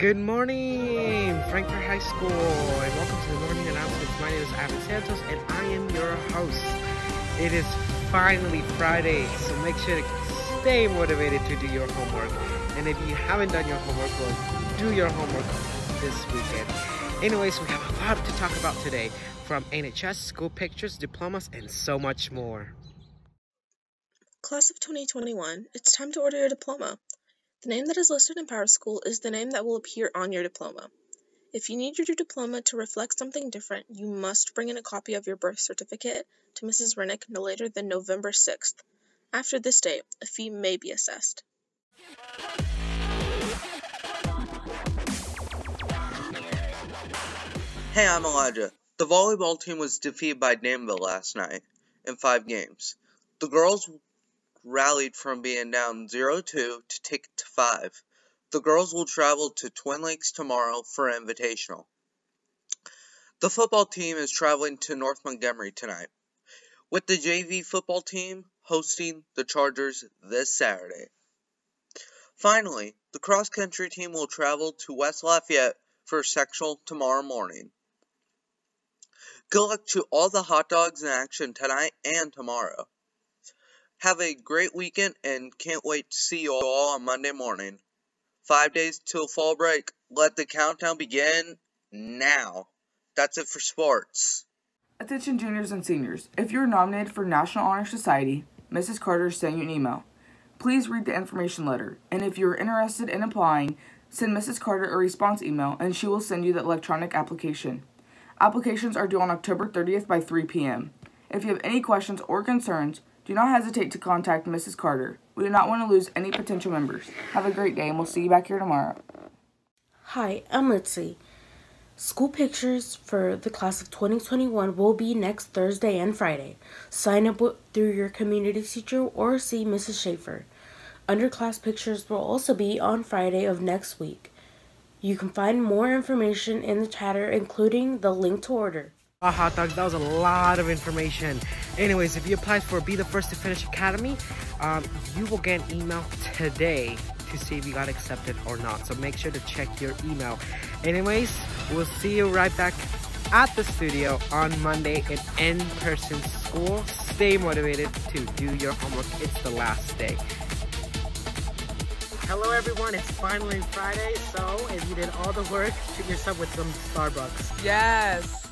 Good morning, Frankfort High School, and welcome to the morning announcements. My name is Avid Santos, and I am your host. It is finally Friday, so make sure to stay motivated to do your homework. And if you haven't done your homework, well, do your homework this weekend. Anyways, we have a lot to talk about today, from NHS, school pictures, diplomas, and so much more. Class of 2021, it's time to order your diploma. The name that is listed in PowerSchool is the name that will appear on your diploma. If you need your diploma to reflect something different, you must bring in a copy of your birth certificate to Mrs. Rennick no later than November 6th. After this date, a fee may be assessed. Hey, I'm Elijah. The volleyball team was defeated by Danville last night in five games. The girls rallied from being down 0-2 to take to 5. The girls will travel to Twin Lakes tomorrow for Invitational. The football team is traveling to North Montgomery tonight, with the JV football team hosting the Chargers this Saturday. Finally, the cross country team will travel to West Lafayette for sectional tomorrow morning. Good luck to all the hot dogs in action tonight and tomorrow. Have a great weekend and can't wait to see you all on Monday morning. Five days till fall break. Let the countdown begin now. That's it for sports. Attention juniors and seniors. If you're nominated for National Honor Society, Mrs. Carter sent you an email. Please read the information letter, and if you're interested in applying, send Mrs. Carter a response email and she will send you the electronic application. Applications are due on October 30th by 3 p.m. If you have any questions or concerns, do not hesitate to contact Mrs. Carter. We do not want to lose any potential members. Have a great day, and we'll see you back here tomorrow. Hi, I'm Litzy. School pictures for the class of 2021 will be next Thursday and Friday. Sign up through your community teacher or see Mrs. Schaefer. Underclass pictures will also be on Friday of next week. You can find more information in the chatter, including the link to order. Uh, hot dogs, that was a lot of information. Anyways, if you apply for Be the First to Finish Academy, um, you will get an email today to see if you got accepted or not. So make sure to check your email. Anyways, we'll see you right back at the studio on Monday in in-person school. Stay motivated to do your homework. It's the last day. Hello everyone, it's finally Friday, so if you did all the work, treat yourself with some Starbucks. Yes.